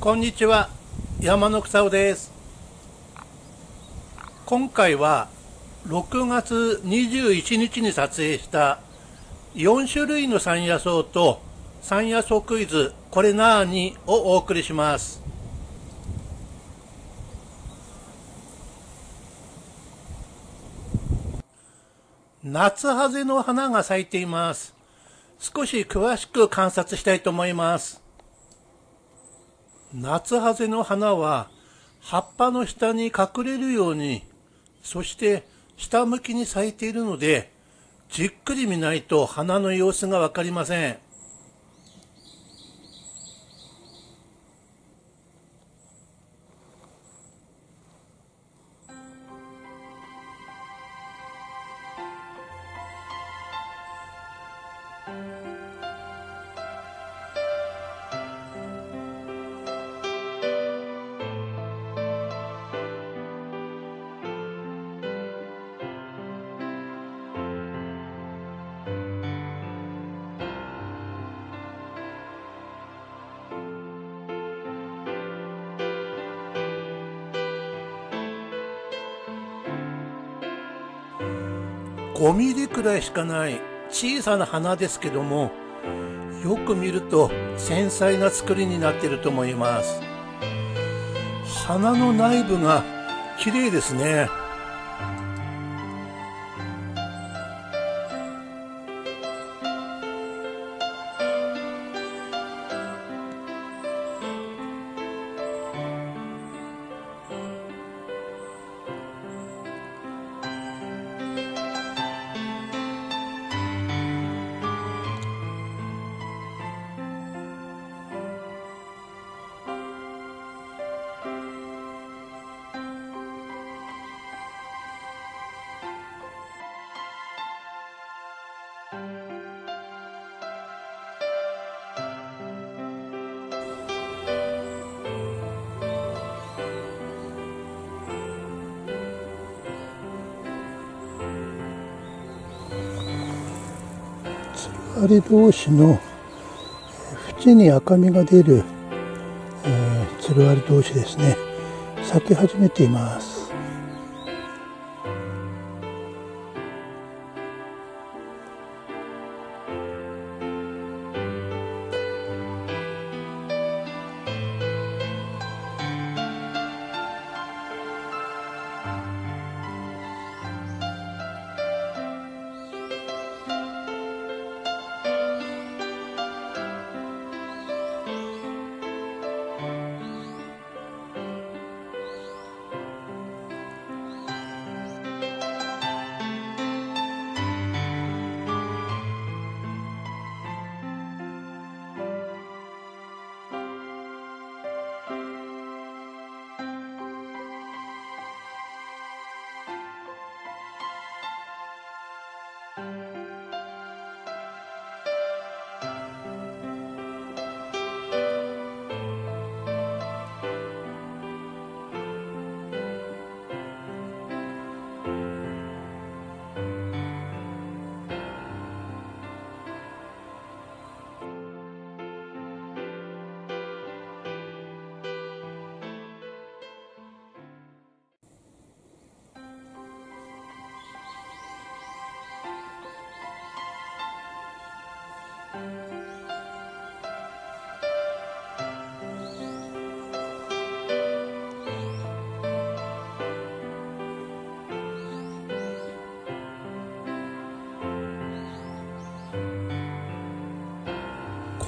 こんにちは山の草尾です。今回は6月21日に撮影した4種類の山野草と山野草クイズこれなーにをお送りします。夏ハゼの花が咲いています。少し詳しく観察したいと思います。夏ハゼの花は葉っぱの下に隠れるように、そして下向きに咲いているので、じっくり見ないと花の様子がわかりません。5ミリくらいしかない小さな花ですけどもよく見ると繊細な作りになっていると思います。花の内部が綺麗ですね。あれ同士の縁に赤みが出る、えー、つるあり同士ですね。咲き始めています。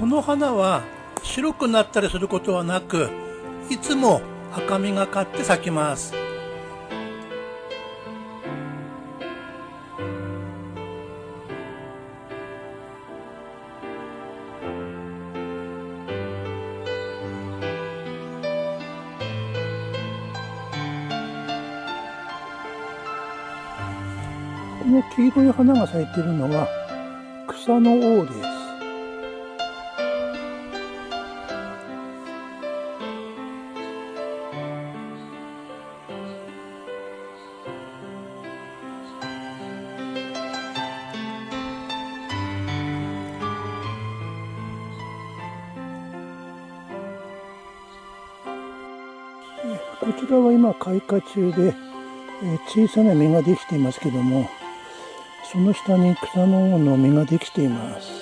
この花は白くなったりすることはなくいつも赤みがかって咲きます。この黄色い花が咲いているのは草の王です。こちらは今開花中で、え小さな実ができていますけどもその下に草の方の実ができています。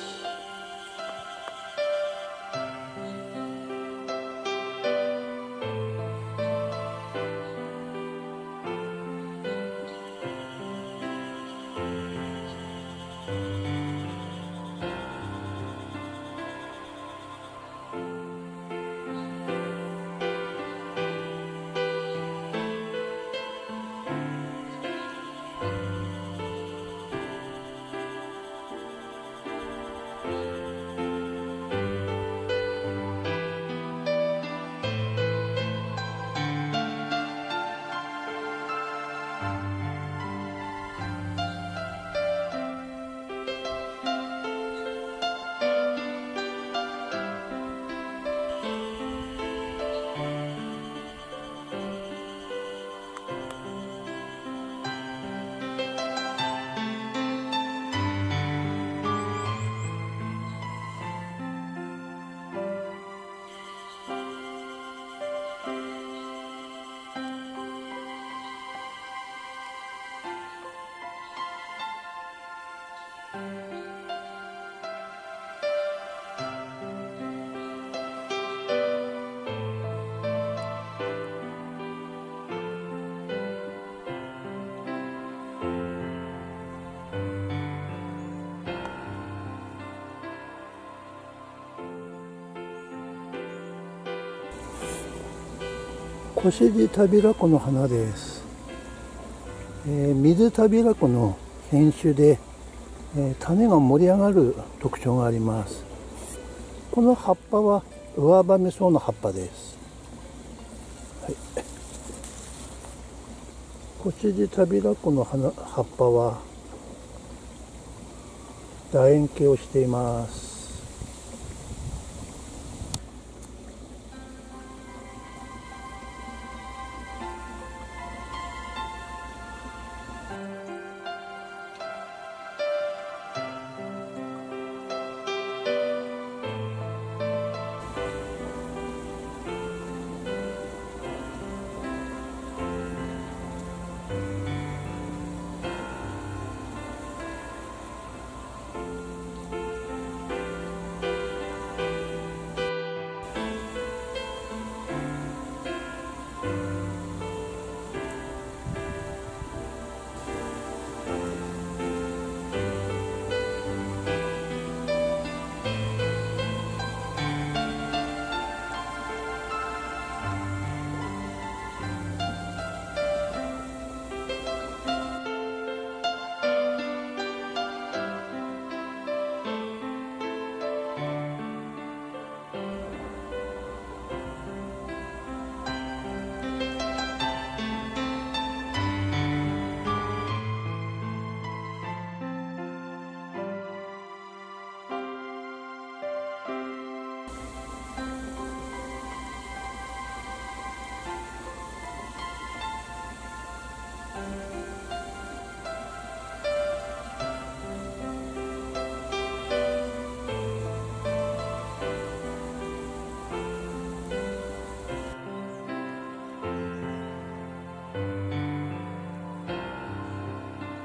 コシジタビラコの花です、えー、水タビラコの品種で、えー、種が盛り上がる特徴があります。この葉っぱは上葉めそうな葉っぱです、はい、コチジタビラコの花葉っぱは楕円形をしています。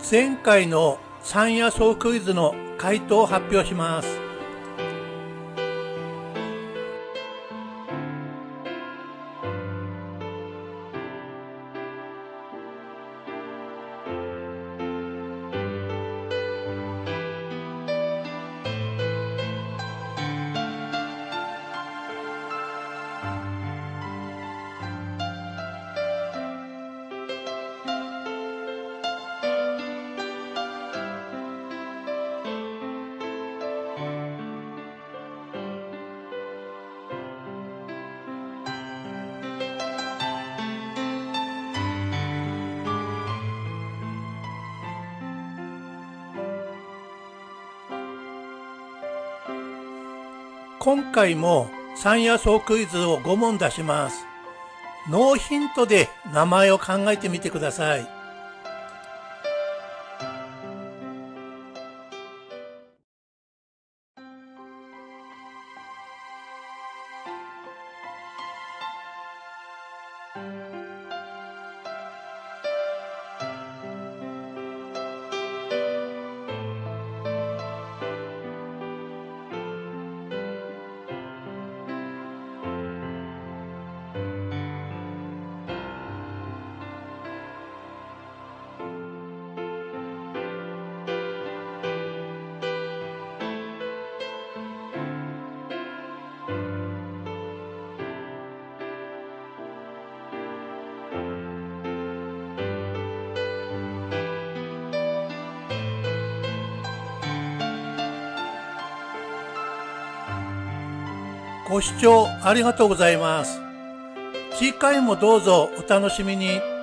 前回の山野草クイズの回答を発表します。今回も山野草クイズを5問出します。ノーヒントで名前を考えてみてください。ご視聴ありがとうございます。次回もどうぞお楽しみに。